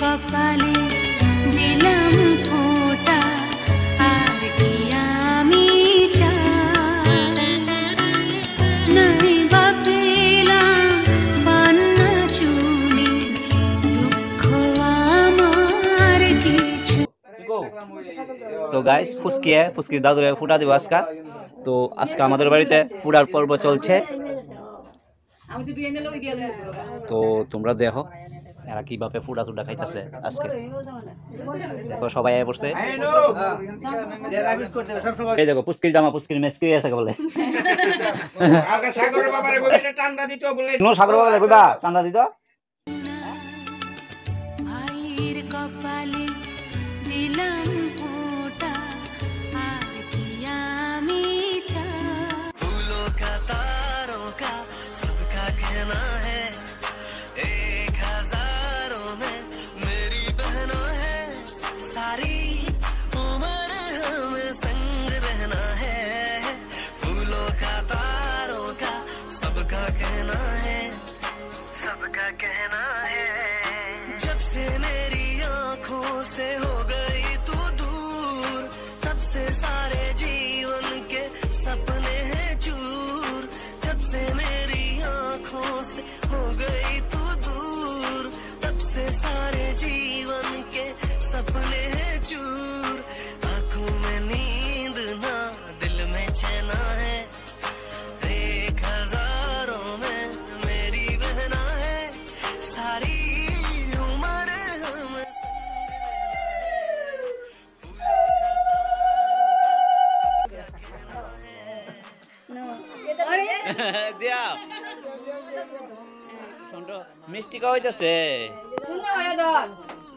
কপালে দিলাম ফোঁটা আর কি আমি নাই বা পেলাম পান্না চুনি দুঃখ আমার কিছু। তো গাইস ফুসকি ফুসকি দাদুরে ফুটা দিব আজকা। তো আজকে আমাদের বাড়িতে পুরার পর্ব চলছে। তো তোমরা দেখো। এরা কীভাবে ফুটা টুডা খাইতেছে আজকে। দেখো সবাই আয় পড়ছে। এই দেখো পুস্কির জামা পুস্কির মেসকি আছে বলে? সাগরের বাবারে গভীরে টান্ডা দিত বলে। সাগর বাবা ঠান্ডা দিত? দিয়া। মিষ্টি খাওয়া হইতেছে।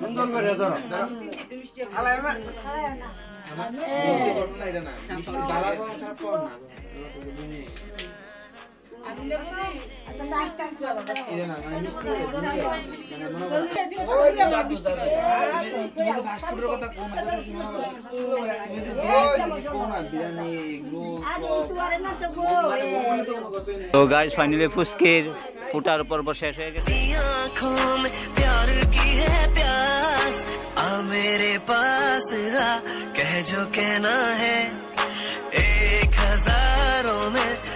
সুন্দর করে ধরো। তো গাইস ফাইনালি ফুসকির तो गाइस फाइनली फुसकेर फुटार पर्व शेष हो। गया मेरे पास आ, कह जो कहना है। एक हज़ारों में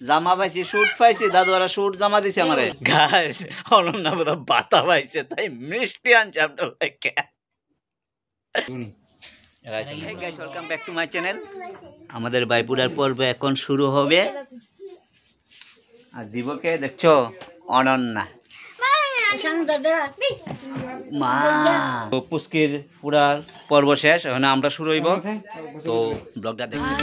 জামা পাইছি শুট পাইছি দাদু আর শুট জামা দিছে আমারে। গাছ অনন্যা বোধ বাতা পাইছে তাই মিষ্টি আনছে আমরা welcome back to my channel. আমাদের বাইপুরার পর্ব এখন শুরু হবে। আর দিবকে দেখছ অনন্যা। মা তো পুস্কির পুরার পর্ব শেষ এখন আমরা শুরু হইব। তো ব্লগটা দেখতে।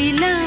ఇలా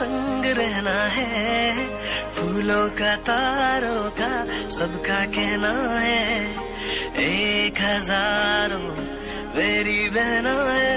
संग रहना है। फूलों का तारों का सबका कहना है। एक हज़ारों मेरी बहना है,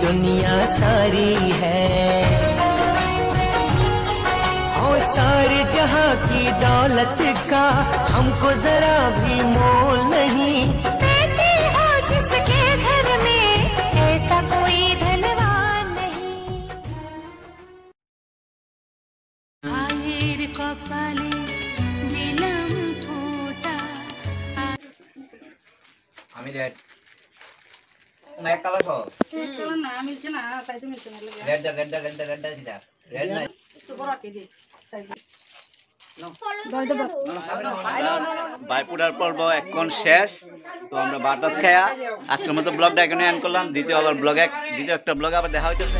दुनिया सारी है। और सारे जहाँ की दौलत का हमको जरा भी मोल नहीं। जिसके घर में ऐसा कोई नहीं। এক কালার সহ না মিলছে না তাই তো মিলছে না রেড দা রেড দা রেড দা রেড দা সিধা রেড নাই একটু বড় আঁকে দিই বাইপুরার পর্ব এখন শেষ। তো আমরা বাটাত খায়া। আজকের মতো ব্লগটা এখানে এন্ড করলাম। দ্বিতীয় আবার ব্লগ এক দ্বিতীয় একটা ব্লগ আবার দেখা হইতেছে।